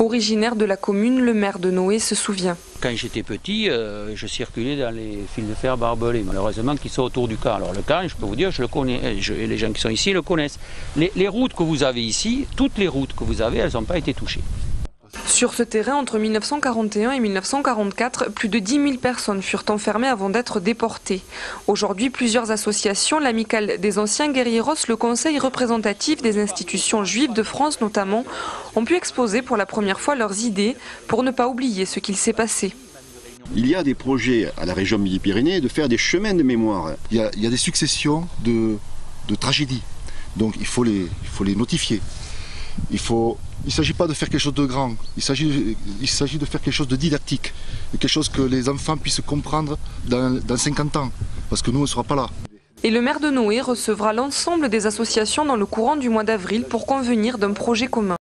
Originaire de la commune, le maire de Noé se souvient. Quand j'étais petit, euh, je circulais dans les fils de fer barbelés, malheureusement qui sont autour du camp. Alors le camp, je peux vous dire, je le connais, euh, et les gens qui sont ici le connaissent. Les routes que vous avez ici, toutes les routes que vous avez, elles n'ont pas été touchées. Sur ce terrain, entre 1941 et 1944, plus de 10 000 personnes furent enfermées avant d'être déportées. Aujourd'hui, plusieurs associations, l'Amicale des anciens guerrieros, le Conseil représentatif des institutions juives de France notamment, ont pu exposer pour la première fois leurs idées pour ne pas oublier ce qu'il s'est passé. Il y a des projets à la région Midi-Pyrénées de faire des chemins de mémoire. Il y a, il y a des successions de, de tragédies. Donc il faut les, il faut les notifier. Il faut, il ne s'agit pas de faire quelque chose de grand, il s'agit, de faire quelque chose de didactique, quelque chose que les enfants puissent comprendre dans, dans 50 ans, parce que nous, on ne sera pas là. Et le maire de Noé recevra l'ensemble des associations dans le courant du mois d'avril pour convenir d'un projet commun.